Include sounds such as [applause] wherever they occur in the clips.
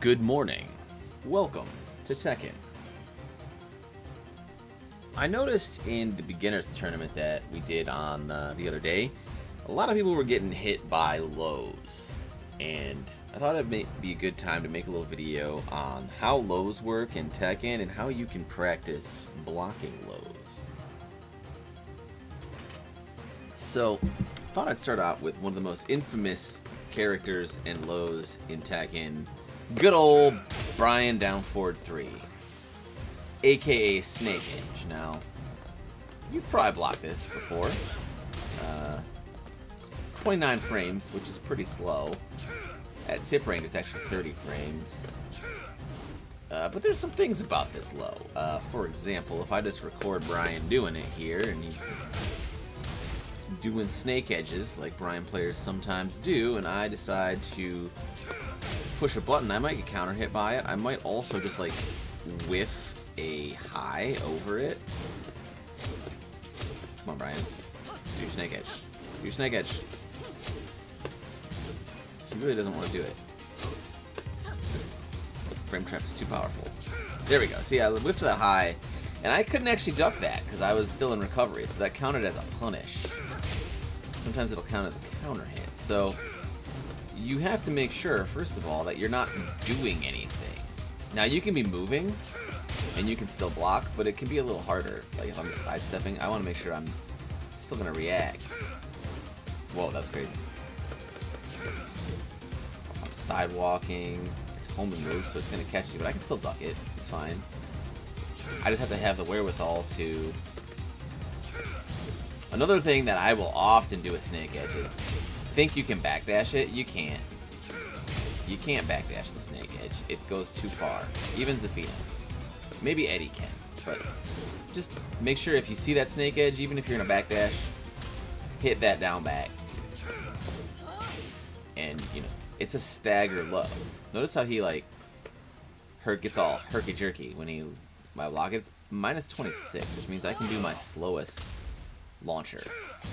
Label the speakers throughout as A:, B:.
A: Good morning. Welcome to Tekken. I noticed in the beginners tournament that we did on uh, the other day, a lot of people were getting hit by lows. And I thought it'd be a good time to make a little video on how lows work in Tekken and how you can practice blocking lows. So, I thought I'd start out with one of the most infamous characters and lows in Tekken, good old Bryan Downford 3, aka Snake Edge. Now, you've probably blocked this before. Uh, 29 frames, which is pretty slow. At zip range, it's actually 30 frames. Uh, but there's some things about this low. Uh, for example, if I just record Bryan doing it here, and he's doing snake edges, like Bryan players sometimes do, and I decide to push a button, I might get counter hit by it. I might also just like whiff a high over it. Come on, Bryan. Do snake edge. Do snake edge. He really doesn't want to do it. This frame trap is too powerful. There we go. See, I whiffed that high, and I couldn't actually duck that because I was still in recovery, so that counted as a punish sometimes it'll count as a counter hit. So you have to make sure, first of all, that you're not doing anything. Now you can be moving, and you can still block, but it can be a little harder. Like if I'm sidestepping, I want to make sure I'm still going to react. Whoa, that's crazy. I'm sidewalking. It's home and move, so it's going to catch you, but I can still duck it. It's fine. I just have to have the wherewithal to Another thing that I will often do with Snake Edge is think you can backdash it. You can't. You can't backdash the Snake Edge. It goes too far. Even Zafina. Maybe Eddie can. But just make sure if you see that Snake Edge, even if you're in a backdash, hit that down back. And, you know, it's a stagger low. Notice how he, like, hurt gets all herky-jerky when he my block. It's minus 26, which means I can do my slowest launcher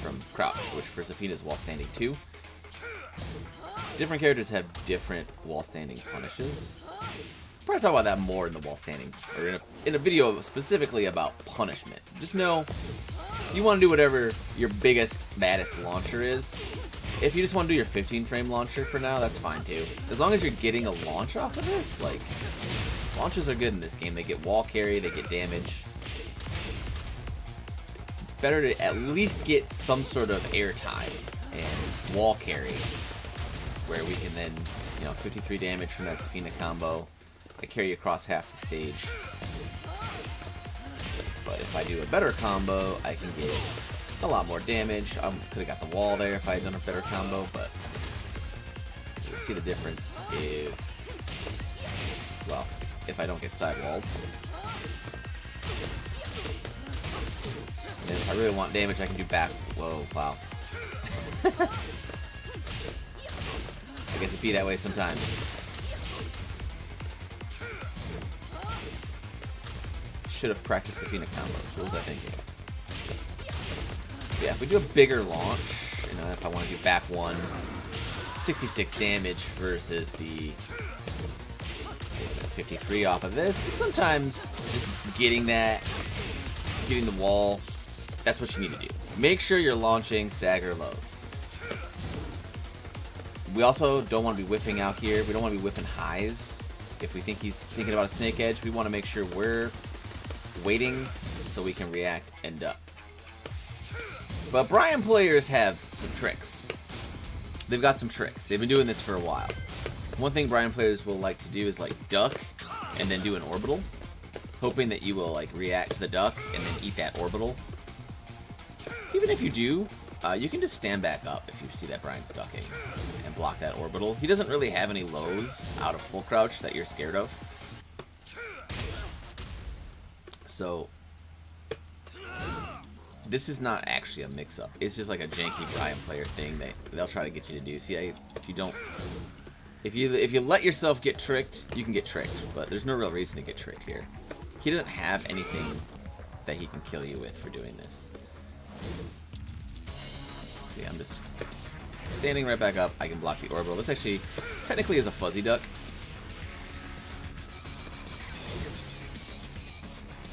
A: from Crouch, which for Zafina is wall standing too. Different characters have different wall standing punishes. Probably talk about that more in the wall standing, or in a, in a video specifically about punishment. Just know, you want to do whatever your biggest, baddest launcher is. If you just want to do your 15 frame launcher for now, that's fine too. As long as you're getting a launch off of this, like, launches are good in this game. They get wall carry, they get damage better to at least get some sort of airtime and wall carry, where we can then, you know, 53 damage from that Zafina combo. I carry across half the stage. But if I do a better combo, I can get a lot more damage. I could have got the wall there if I had done a better combo, but you'll see the difference if, well, if I don't get sidewalled. I really want damage, I can do back. Whoa, wow. [laughs] I guess it be that way sometimes. Should have practiced Zafina combos. What was I thinking? Yeah, if we do a bigger launch, you know, if I want to do back one, 66 damage versus the 53 off of this, but sometimes just getting that, getting the wall, that's what you need to do. Make sure you're launching stagger lows. We also don't want to be whiffing out here. We don't want to be whiffing highs. If we think he's thinking about a snake edge, we want to make sure we're waiting so we can react and duck. But Bryan players have some tricks. They've got some tricks. They've been doing this for a while. One thing Bryan players will like to do is like duck and then do an orbital, hoping that you will like react to the duck and then eat that orbital even if you do, uh, you can just stand back up if you see that Bryan's ducking and block that orbital. He doesn't really have any lows out of full crouch that you're scared of. So, this is not actually a mix-up. It's just like a janky Bryan player thing that they'll try to get you to do. See, I, if you don't... If you if you let yourself get tricked, you can get tricked, but there's no real reason to get tricked here. He doesn't have anything that he can kill you with for doing this. See, I'm just standing right back up. I can block the orbital. This actually technically is a fuzzy duck.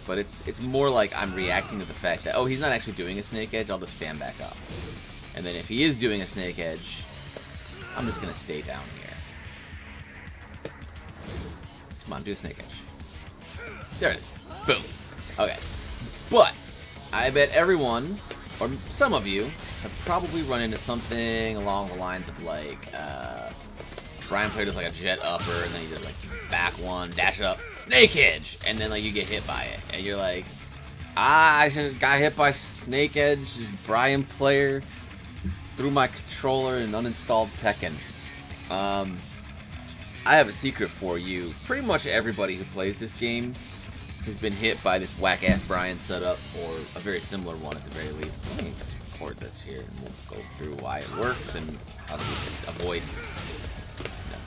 A: But it's it's more like I'm reacting to the fact that, oh, he's not actually doing a snake edge. I'll just stand back up. And then if he is doing a snake edge, I'm just going to stay down here. Come on, do a snake edge. There it is. Boom. Okay. But I bet everyone or some of you, have probably run into something along the lines of like, uh, Bryan played as like a jet upper, and then he did like back one, dash up, snake edge, and then like you get hit by it, and you're like, ah, I just got hit by snake edge, Bryan player, threw my controller and uninstalled Tekken. Um, I have a secret for you. Pretty much everybody who plays this game has been hit by this whack-ass Bryan setup, or a very similar one at the very least. Let me record this here, and we'll go through why it works and how to avoid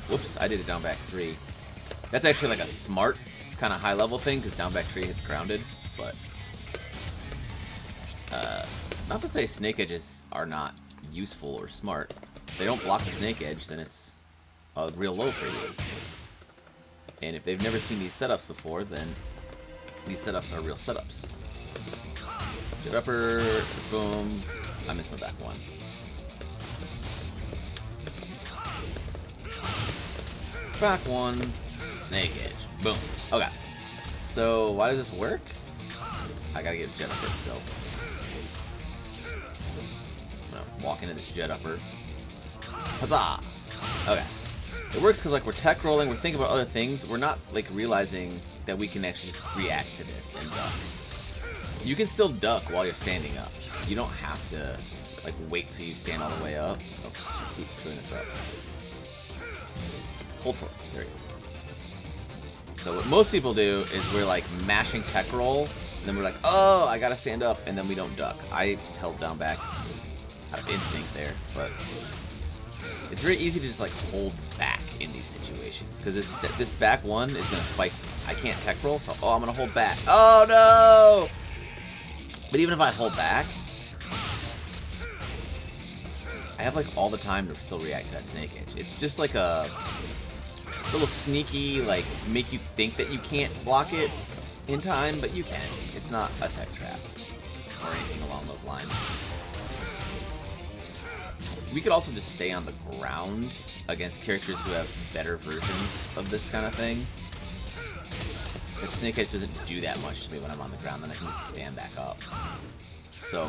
A: Whoops, I did it down back three. That's actually like a smart kind of high level thing because down back three hits grounded, but uh, not to say snake edges are not useful or smart. If they don't block the snake edge, then it's a real low for you. And if they've never seen these setups before, then these setups are real setups. Jet upper, boom. I missed my back one. Back one. Snake Edge. Boom. Okay. So, why does this work? I gotta get jet upper still. I'm walk into this jet upper. Huzzah! Okay. It works because, like, we're tech rolling, we're thinking about other things. We're not, like, realizing that we can actually just react to this and duck. You can still duck while you're standing up. You don't have to, like, wait till you stand all the way up. Oh, keep screwing this up. Hold for There you go. So what most people do is we're like mashing tech roll, and then we're like, oh, I gotta stand up, and then we don't duck. I held down backs out of instinct there, but it's very easy to just like hold back in these situations because this this back one is gonna spike. I can't tech roll, so oh, I'm gonna hold back. Oh no! But even if I hold back, I have like all the time to still react to that snake edge. It's just like a little sneaky, like, make you think that you can't block it in time, but you can. It's not a tech trap or anything along those lines. We could also just stay on the ground against characters who have better versions of this kind of thing. But Snake Edge doesn't do that much to me when I'm on the ground, then I can just stand back up. So,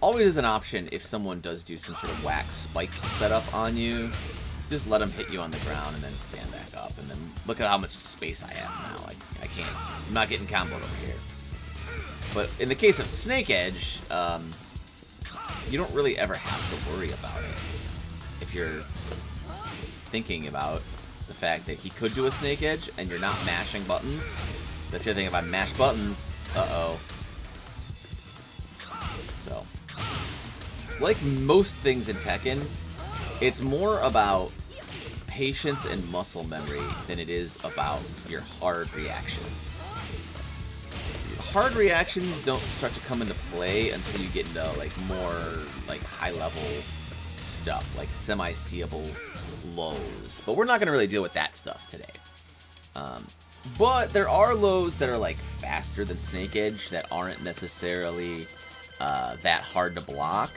A: always is an option if someone does do some sort of whack spike setup on you just let them hit you on the ground and then stand back up. And then look at how much space I have now. Like, I can't, I'm not getting comboed over here. But in the case of Snake Edge, um, you don't really ever have to worry about it. If you're thinking about the fact that he could do a Snake Edge and you're not mashing buttons. That's the other thing, if I mash buttons, uh-oh. So, like most things in Tekken, it's more about patience and muscle memory than it is about your hard reactions. Hard reactions don't start to come into play until you get into like more like high level stuff, like semi-seeable lows. But we're not going to really deal with that stuff today. Um, but there are lows that are like faster than Snake Edge that aren't necessarily uh, that hard to block.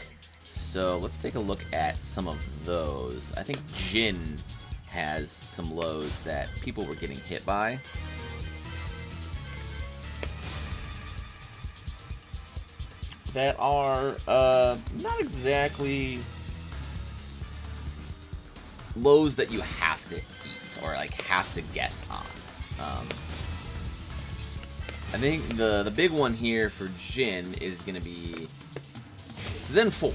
A: So let's take a look at some of those. I think Jin has some lows that people were getting hit by. That are uh, not exactly lows that you have to eat or like have to guess on. Um, I think the the big one here for Jin is to be Zen 4.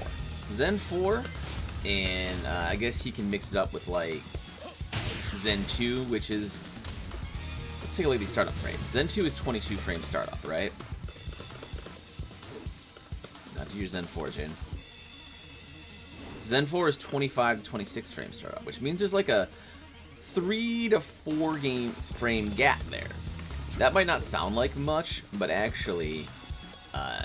A: Zen 4, and uh, I guess he can mix it up with like Zen 2, which is let's take a look at these startup frames. Zen 2 is 22 frame startup, right? Use Zen 4, Jin. Zen 4 is 25 to 26 frame startup, which means there's like a three to four game frame gap there. That might not sound like much, but actually, uh,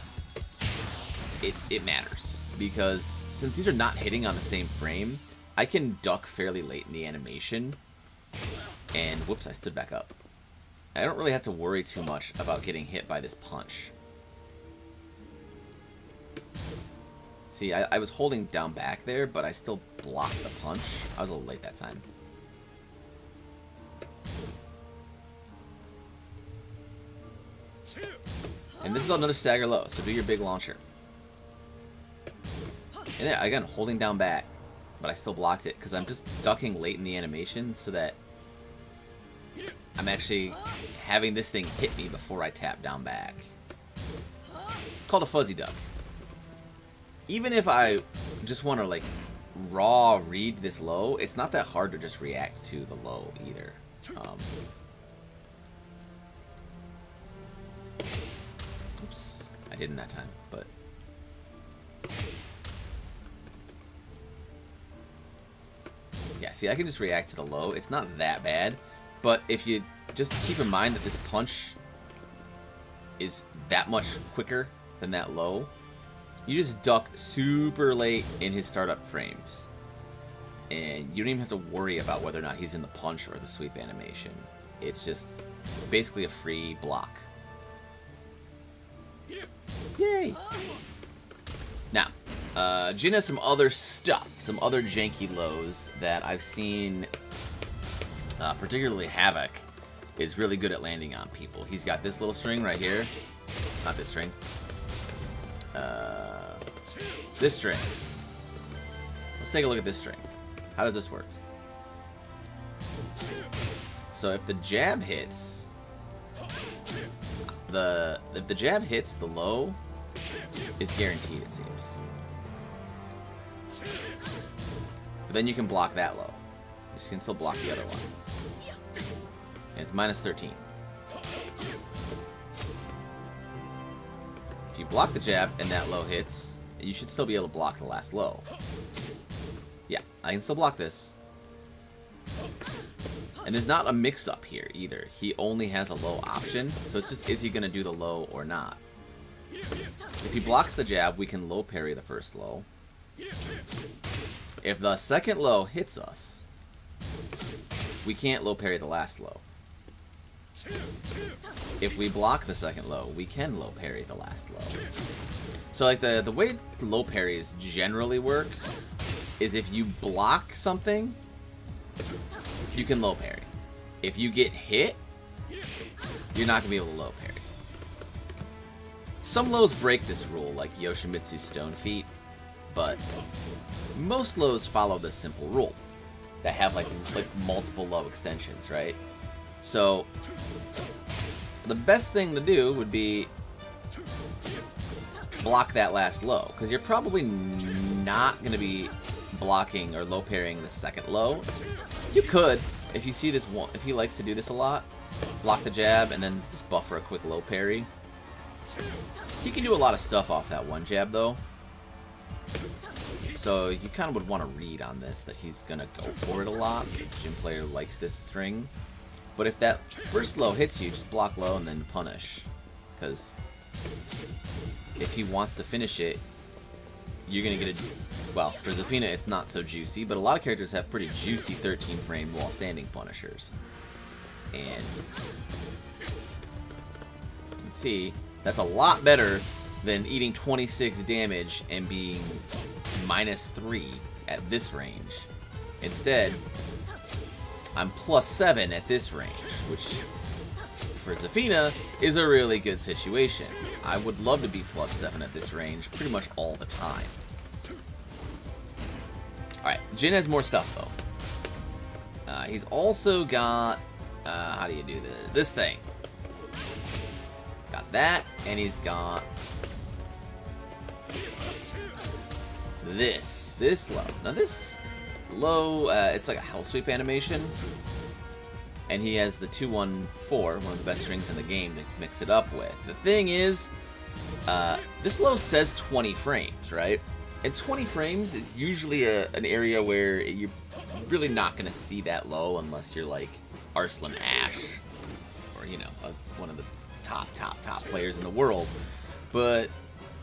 A: it, it matters because since these are not hitting on the same frame, I can duck fairly late in the animation. And, whoops, I stood back up. I don't really have to worry too much about getting hit by this punch. See, I, I was holding down back there, but I still blocked the punch. I was a little late that time. And this is another stagger low, so do your big launcher. And then, again, holding down back, but I still blocked it because I'm just ducking late in the animation so that I'm actually having this thing hit me before I tap down back. It's called a fuzzy duck. Even if I just want to, like, raw read this low, it's not that hard to just react to the low either. Um, oops, I didn't that time, but... Yeah, see, I can just react to the low. It's not that bad. But if you just keep in mind that this punch is that much quicker than that low, you just duck super late in his startup frames. And you don't even have to worry about whether or not he's in the punch or the sweep animation. It's just basically a free block. Yay! Now, uh, Jin has some other stuff, some other janky lows that I've seen uh, particularly Havoc, is really good at landing on people. He's got this little string right here. Not this string. Uh, this string. Let's take a look at this string. How does this work? So if the jab hits, the if the jab hits, the low is guaranteed, it seems. But then you can block that low. You can still block the other one. And it's minus 13. If you block the jab and that low hits, you should still be able to block the last low. Yeah, I can still block this. And there's not a mix-up here either. He only has a low option, so it's just is he going to do the low or not. If he blocks the jab, we can low parry the first low. If the second low hits us, we can't low parry the last low. If we block the second low, we can low parry the last low. So like the, the way low parries generally work is if you block something, you can low parry. If you get hit, you're not going to be able to low parry. Some lows break this rule, like Yoshimitsu Stone Feet, but most lows follow this simple rule that have like like multiple low extensions, right? So the best thing to do would be block that last low because you're probably not going to be blocking or low parrying the second low. You could if you see this one if he likes to do this a lot, block the jab and then just buffer a quick low parry. He can do a lot of stuff off that one jab though. So you kind of would want to read on this that he's going to go for it a lot. The Jin player likes this string. But if that first low hits you, just block low and then punish. Because if he wants to finish it, you're going to get a... Well, for Zafina, it's not so juicy, but a lot of characters have pretty juicy 13 frame while standing punishers. And... Let's see. That's a lot better than eating 26 damage and being minus 3 at this range. Instead, I'm plus 7 at this range, which for Zafina is a really good situation. I would love to be plus 7 at this range pretty much all the time. Alright, Jin has more stuff though. Uh, he's also got, uh, how do you do this? This thing. He's got that, and he's got this. This low. Now this low, uh, it's like a hell sweep animation. And he has the 2-1-4, one of the best strings in the game to mix it up with. The thing is, uh, this low says 20 frames, right? And 20 frames is usually a, an area where you're really not going to see that low unless you're like Arslan Ash or, you know, a, one of the top, top, top players in the world. But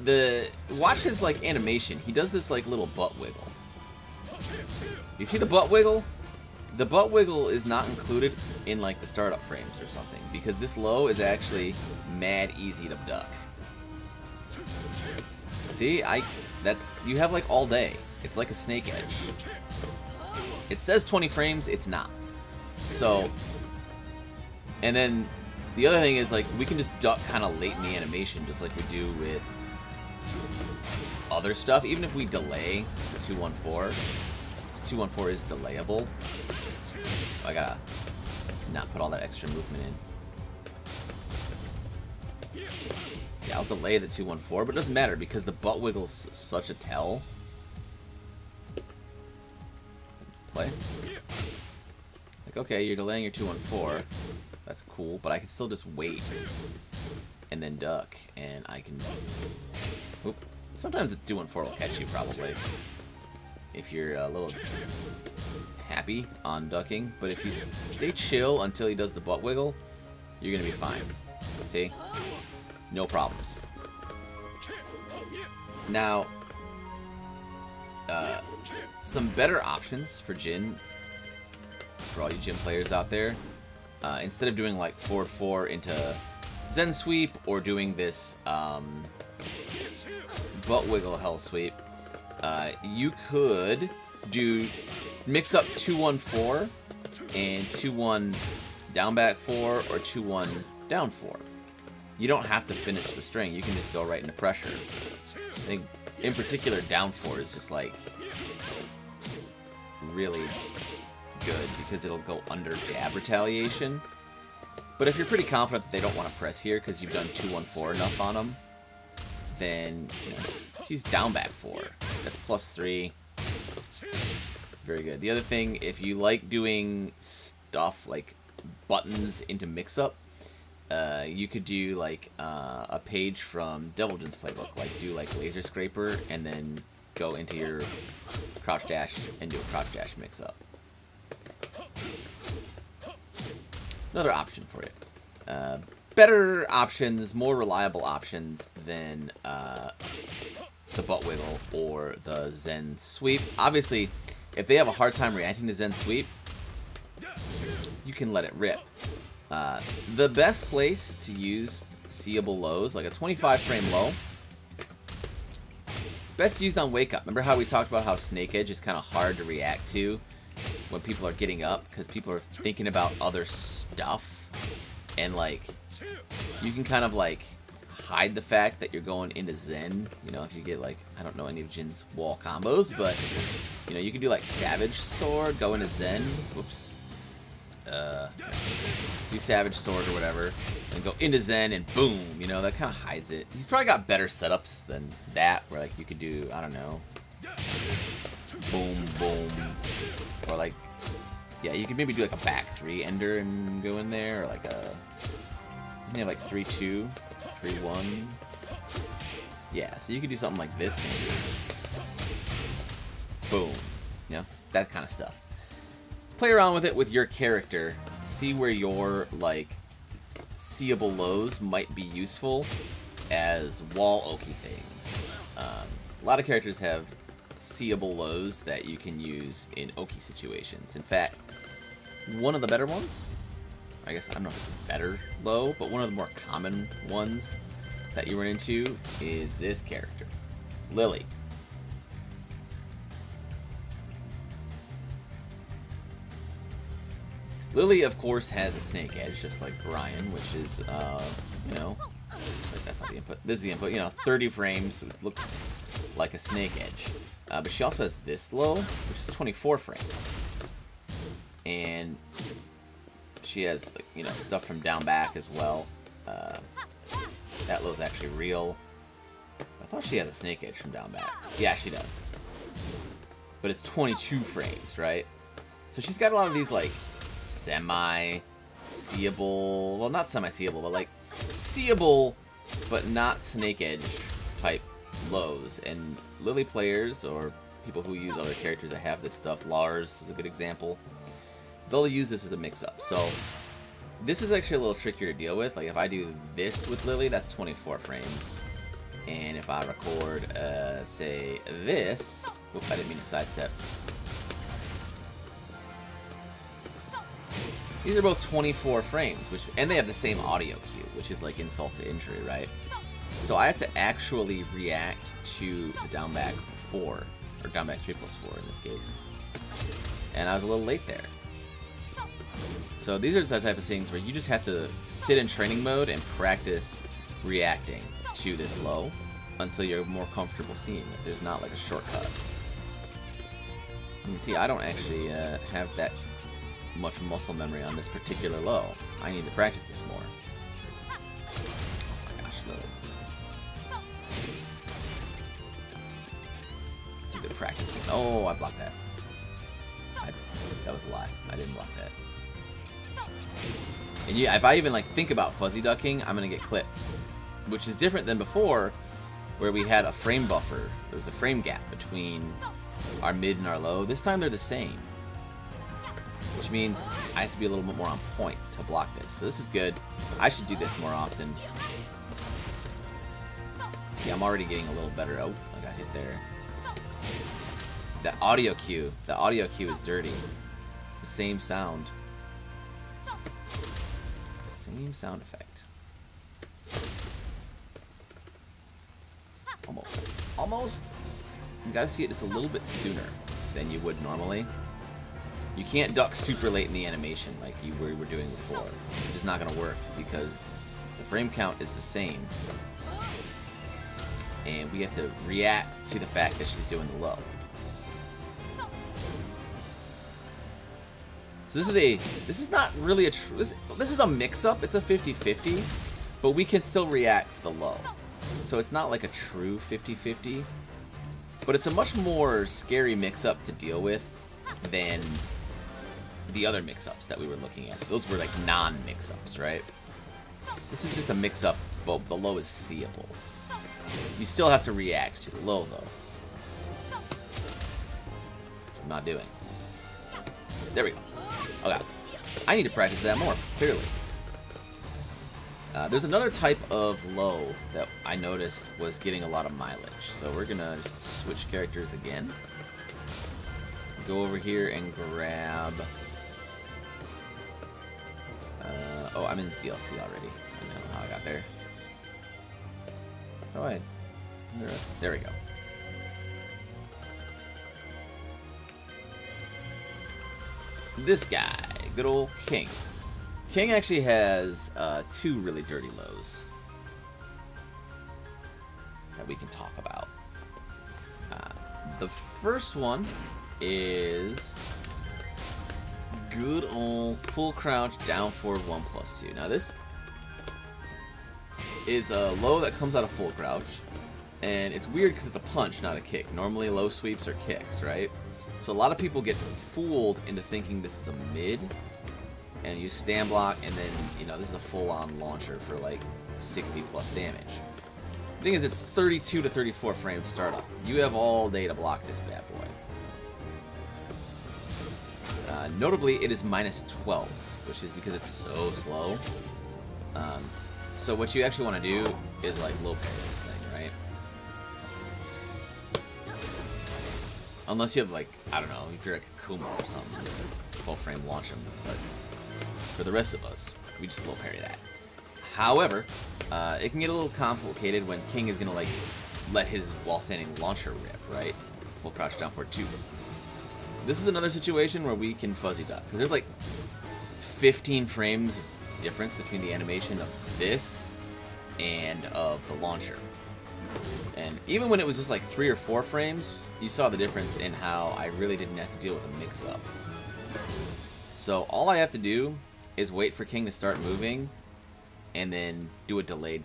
A: the watch his like animation. He does this like little butt wiggle. You see the butt wiggle? the butt wiggle is not included in like the startup frames or something because this low is actually mad easy to duck. See, I that you have like all day. It's like a snake edge. It says 20 frames, it's not. So, and then the other thing is like we can just duck kind of late in the animation, just like we do with other stuff. Even if we delay the 214, 214 is delayable. I gotta not put all that extra movement in. Yeah, I'll delay the 214, but it doesn't matter because the butt wiggle's such a tell. Play. Like, okay, you're delaying your 214. That's cool, but I can still just wait and then duck, and I can... Oop. Sometimes the 214 will catch you, probably. If you're a little happy on ducking, but if you stay chill until he does the butt wiggle, you're going to be fine. See? No problems. Now, uh, some better options for Jin, for all you Jin players out there, uh, instead of doing like 4-4 into Zen Sweep or doing this um, butt wiggle hell sweep, uh, you could do mix up 2-1-4 and 2-1 down back 4 or 2-1 down 4. You don't have to finish the string, you can just go right into pressure. I think in particular down 4 is just like really good because it'll go under jab retaliation. But if you're pretty confident that they don't want to press here because you've done 2-1-4 enough on them, then you know, she's down back 4. That's plus 3. Very good. The other thing, if you like doing stuff like buttons into mix-up, uh, you could do like uh, a page from Devil Jin's playbook, like do like laser scraper and then go into your crouch dash and do a crouch dash mix-up. Another option for you. Uh, better options, more reliable options than uh, the butt wiggle or the Zen sweep. Obviously, if they have a hard time reacting to Zen Sweep, you can let it rip. Uh, the best place to use seeable lows, like a 25 frame low, best used on Wake Up. Remember how we talked about how Snake Edge is kind of hard to react to when people are getting up because people are thinking about other stuff and like you can kind of like hide the fact that you're going into Zen. You know, if you get like, I don't know any of Jin's wall combos, but you know, you can do like Savage Sword, go into Zen. Whoops. Uh, do Savage Sword or whatever, and go into Zen and boom, you know, that kind of hides it. He's probably got better setups than that, where like you could do, I don't know, boom, boom, or like, yeah, you could maybe do like a back three ender and go in there, or like a, you have like three two, three one. Yeah, so you could do something like this maybe. Boom. You know, that kind of stuff. Play around with it with your character. See where your, like, seeable lows might be useful as wall oki things. Um, a lot of characters have seeable lows that you can use in oki situations. In fact, one of the better ones, I guess I don't know if it's better low, but one of the more common ones that you run into is this character, Lili. Lili, of course, has a snake edge, just like Bryan, which is, uh, you know, that's not the input. This is the input. You know, 30 frames. It looks like a snake edge. Uh, but she also has this low, which is 24 frames. And she has, you know, stuff from down back as well. Uh, that low is actually real. I thought she has a snake edge from down back. Yeah, she does. But it's 22 frames, right? So she's got a lot of these, like, semi-seeable... Well, not semi-seeable, but, like, seeable, but not snake edge type lows. And Lili players, or people who use other characters that have this stuff, Lars is a good example, they'll use this as a mix-up. So this is actually a little trickier to deal with. Like if I do this with Lili, that's 24 frames. And if I record, uh, say, this... Whoop, I didn't mean to sidestep. These are both 24 frames, which and they have the same audio cue, which is like insult to injury, right? So I have to actually react to the down back 4, or down back 3 plus 4 in this case. And I was a little late there. So these are the type of things where you just have to sit in training mode and practice reacting to this low until you're more comfortable seeing it. There's not like a shortcut. You can see I don't actually uh, have that much muscle memory on this particular low. I need to practice this more. Oh, I blocked that. I, that was a lie. I didn't block that. And yeah, if I even like think about fuzzy ducking, I'm gonna get clipped. Which is different than before, where we had a frame buffer. There was a frame gap between our mid and our low. This time they're the same. Which means I have to be a little bit more on point to block this. So this is good. I should do this more often. See, I'm already getting a little better. Oh, I got hit there. The audio cue. The audio cue is dirty. It's the same sound. Same sound effect. Almost. Almost. You gotta see it just a little bit sooner than you would normally. You can't duck super late in the animation like you were, were doing before. It's just not gonna work because the frame count is the same. And we have to react to the fact that she's doing the low. So this is a this is not really a true this, this is a mix-up. It's a 50-50, but we can still react to the low. So it's not like a true 50-50, but it's a much more scary mix-up to deal with than the other mix-ups that we were looking at. Those were like non-mix-ups, right? This is just a mix-up, but the low is seeable. You still have to react to the low, though. I'm not doing. There we go. Okay. I need to practice that more, clearly. Uh, there's another type of low that I noticed was getting a lot of mileage. So we're to just switch characters again. Go over here and grab... Uh, oh, I'm in DLC already. I don't know how I got there. Oh, I... There we go. This guy, good old King. King actually has uh, two really dirty lows that we can talk about. Uh, the first one is good old full crouch down forward 1 plus 2. Now this is a low that comes out of full crouch, and it's weird because it's a punch, not a kick. Normally low sweeps are kicks, right? So a lot of people get fooled into thinking this is a mid, and you stand block, and then, you know, this is a full-on launcher for like 60 plus damage. The thing is, it's 32 to 34 frames startup. You have all day to block this bad boy. Uh, notably, it is minus 12, which is because it's so slow. Um, so what you actually want to do is like low this thing, Unless you have like, I don't know, if you're like Kuma or something, full frame launch him. But for the rest of us, we just low parry that. However, uh, it can get a little complicated when King is gonna like let his wall standing launcher rip, right? Full crouch down for two. This is another situation where we can fuzzy duck because there's like 15 frames difference between the animation of this and of the launcher. And even when it was just like three or four frames, you saw the difference in how I really didn't have to deal with a mix-up. So all I have to do is wait for King to start moving, and then do a delayed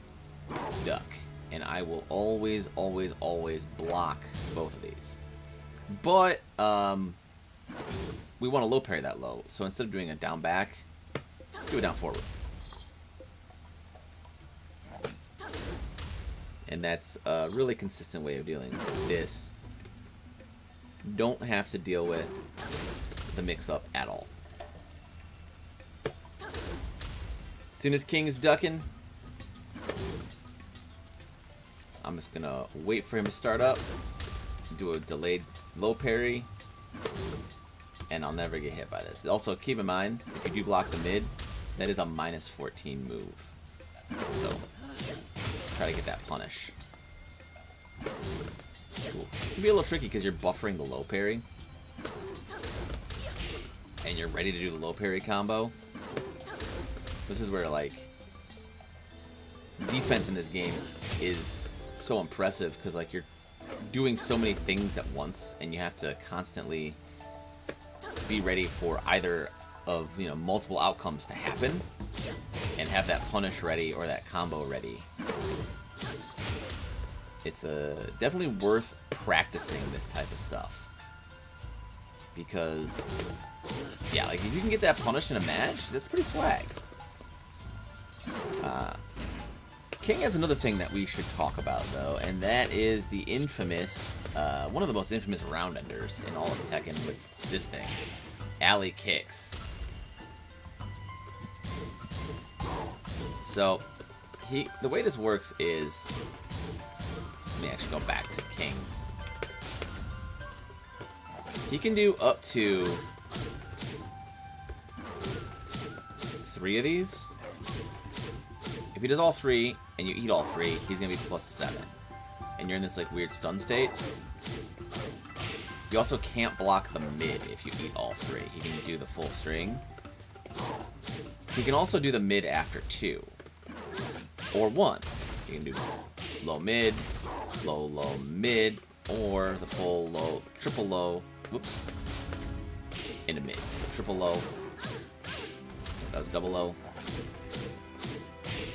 A: duck. And I will always, always, always block both of these. But, um, we want to low parry that low. So instead of doing a down back, do a down forward. And that's a really consistent way of dealing with this. Don't have to deal with the mix-up at all. As soon as King's ducking, I'm just gonna wait for him to start up, do a delayed low parry, and I'll never get hit by this. Also, keep in mind, if you do block the mid, that is a minus 14 move. So, try to get that punish. Cool. It can be a little tricky because you're buffering the low parry. And you're ready to do the low parry combo. This is where, like, defense in this game is so impressive because, like, you're doing so many things at once and you have to constantly be ready for either of, you know, multiple outcomes to happen have that punish ready or that combo ready it's uh, definitely worth practicing this type of stuff. Because, yeah, like if you can get that punished in a match, that's pretty swag. Uh, King has another thing that we should talk about, though, and that is the infamous, uh, one of the most infamous round enders in all of Tekken with this thing, Ali kicks. So, he, the way this works is let me actually go back to King. He can do up to three of these. If he does all three, and you eat all three, he's gonna be plus seven. And you're in this like weird stun state. You also can't block the mid if you eat all three. He can do the full string. He can also do the mid after two. Or one. You can do low mid, low, low, mid, or the full low, triple low, whoops, in a mid. So triple low, that was double low,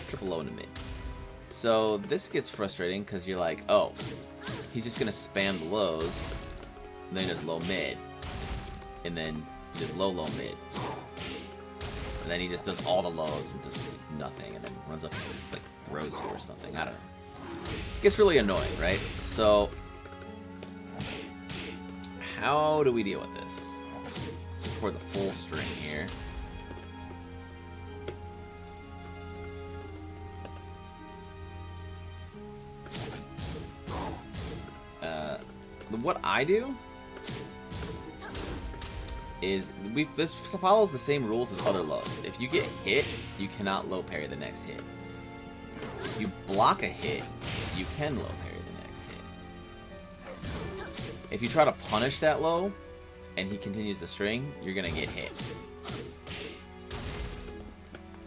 A: triple low in a mid. So this gets frustrating because you're like, oh, he's just going to spam the lows, then he does low mid, and then he does low, low mid. And then he just does all the lows and does nothing, and then runs up and like throws you or something. I don't know gets really annoying, right? So, how do we deal with this? So for the full string here. Uh, what I do is we this follows the same rules as other lows. If you get hit, you cannot low parry the next hit. If you block a hit, you can low parry the next hit. If you try to punish that low, and he continues the string, you're gonna get hit.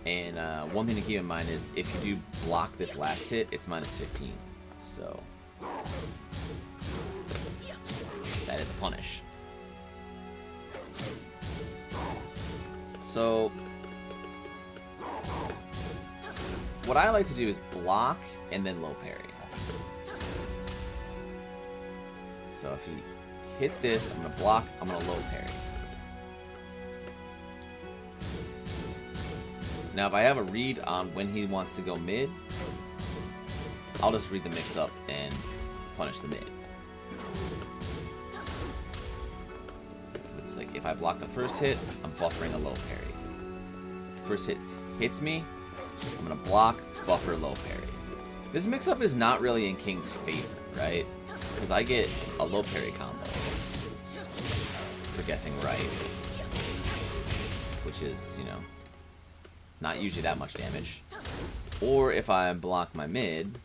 A: And uh, one thing to keep in mind is if you do block this last hit, it's minus 15. So that is a punish. So what I like to do is block and then low parry. So if he hits this, I'm going to block, I'm going to low parry. Now if I have a read on when he wants to go mid, I'll just read the mix up and punish the mid. If I block the first hit, I'm buffering a low parry. First hit hits me, I'm gonna block, buffer, low parry. This mix-up is not really in King's favor, right? Because I get a low parry combo for guessing right. Which is, you know, not usually that much damage. Or if I block my mid,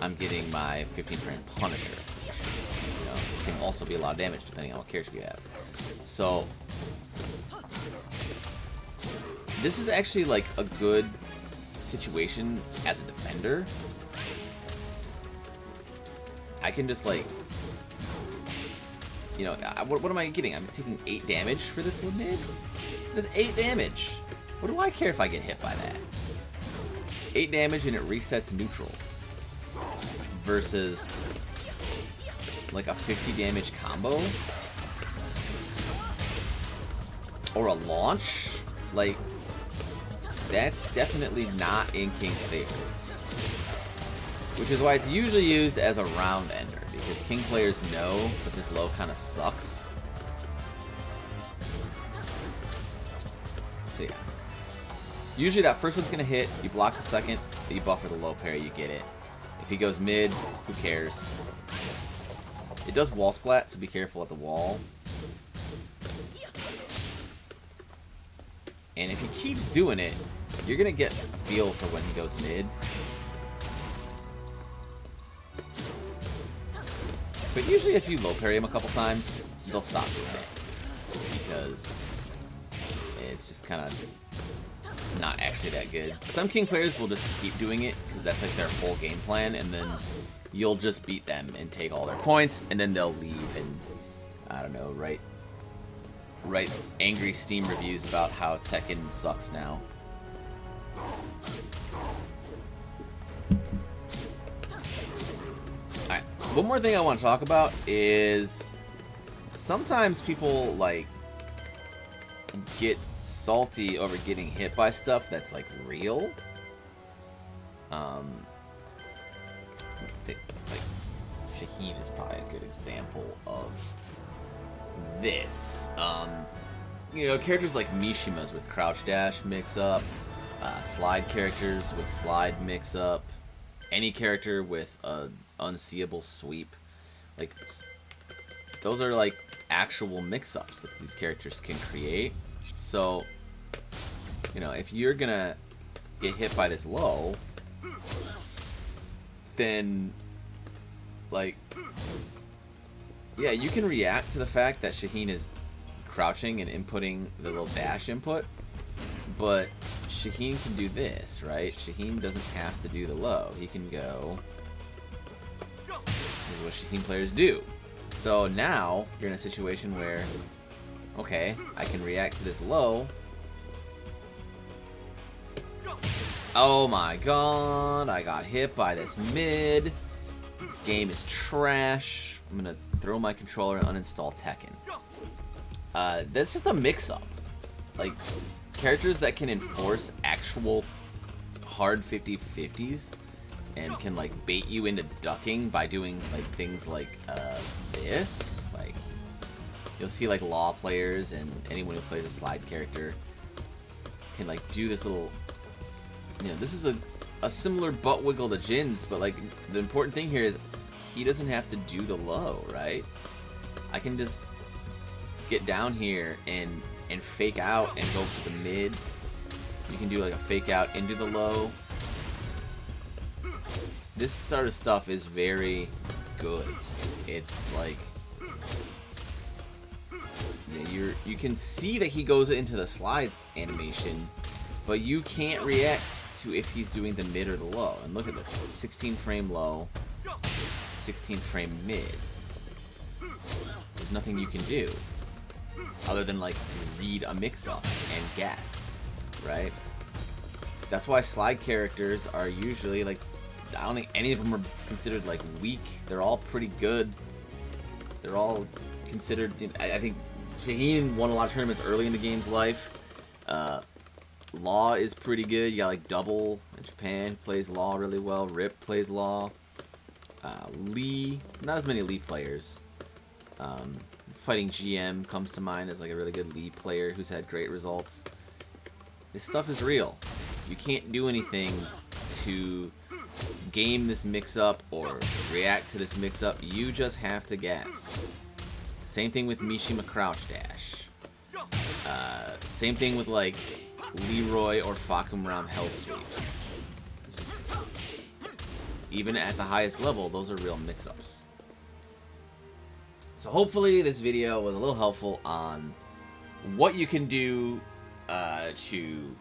A: I'm getting my 15 frame Punisher. Also be a lot of damage depending on what character you have. So, this is actually like a good situation as a defender. I can just like, you know, I, what, what am I getting? I'm taking 8 damage for this mid? Does 8 damage. What do I care if I get hit by that? 8 damage and it resets neutral. Versus like a 50 damage combo? Or a launch? Like, that's definitely not in King's favor. Which is why it's usually used as a round ender, because King players know that this low kind of sucks. So yeah. Usually that first one's going to hit, you block the second, you buffer the low parry, you get it. If he goes mid, who cares? It does wall splat, so be careful at the wall. And if he keeps doing it, you're going to get a feel for when he goes mid. But usually if you low parry him a couple times, they'll stop doing it. Because it's just kind of not actually that good. Some King players will just keep doing it because that's like their whole game plan, and then you'll just beat them and take all their points, and then they'll leave and, I don't know, write, write angry Steam reviews about how Tekken sucks now. Alright, one more thing I want to talk about is sometimes people, like, get salty over getting hit by stuff that's, like, real. Um, like Shaheen is probably a good example of this. Um, you know, characters like Mishima's with crouch dash mix up, uh, slide characters with slide mix up, any character with a unseeable sweep, like those are like actual mix-ups that these characters can create. So, you know, if you're gonna get hit by this low, then like yeah, you can react to the fact that Shaheen is crouching and inputting the little dash input, but Shaheen can do this, right? Shaheen doesn't have to do the low. He can go. This is what Shaheen players do. So now you're in a situation where, okay, I can react to this low. Oh my god, I got hit by this mid. This game is trash. I'm gonna throw my controller and uninstall Tekken. Uh, that's just a mix-up. Like, characters that can enforce actual hard 50-50s and can, like, bait you into ducking by doing, like, things like, uh, this. Like, you'll see, like, Law players and anyone who plays a slide character can, like, do this little... This is a a similar butt wiggle to Jin's, but like the important thing here is he doesn't have to do the low, right? I can just get down here and and fake out and go for the mid. You can do like a fake out into the low. This sort of stuff is very good. It's like you're you can see that he goes into the slide animation, but you can't react to if he's doing the mid or the low. And look at this, 16 frame low, 16 frame mid. There's nothing you can do other than like read a mix-up and guess, right? That's why slide characters are usually like, I don't think any of them are considered like weak. They're all pretty good. They're all considered, I think Shaheen won a lot of tournaments early in the game's life. Uh, Law is pretty good. You got like Double in Japan plays Law really well. Rip plays Law. Uh, Lee, not as many Lee players. Um, fighting GM comes to mind as like a really good Lee player who's had great results. This stuff is real. You can't do anything to game this mix-up or react to this mix-up. You just have to guess. Same thing with Mishima Crouch Dash. Uh, same thing with like Leroy or Fahkumram Hell Sweeps. Even at the highest level, those are real mix-ups. So hopefully this video was a little helpful on what you can do uh, to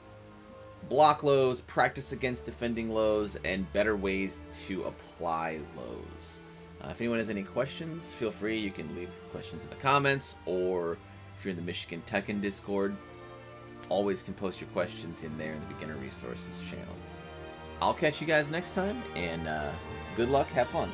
A: block lows, practice against defending lows, and better ways to apply lows. Uh, if anyone has any questions, feel free. You can leave questions in the comments, or if you're in the Michigan Tekken Discord, always can post your questions in there in the beginner resources channel. I'll catch you guys next time, and uh, good luck, have fun.